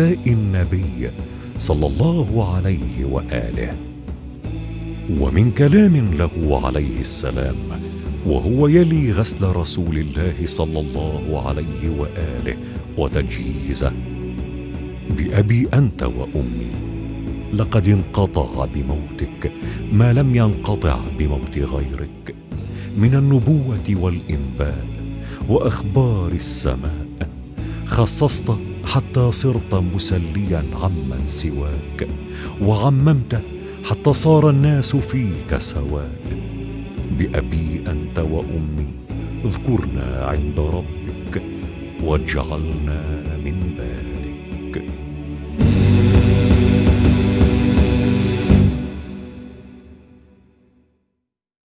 النبي صلى الله عليه وآله. ومن كلام له عليه السلام وهو يلي غسل رسول الله صلى الله عليه وآله وتجهيزه. بأبي أنت وأمي لقد انقطع بموتك ما لم ينقطع بموت غيرك من النبوة والإنباء وأخبار السماء. خصصت حتى صرت مسليا عمن سواك وعممت حتى صار الناس فيك سواء بأبي أنت وأمي اذكرنا عند ربك واجعلنا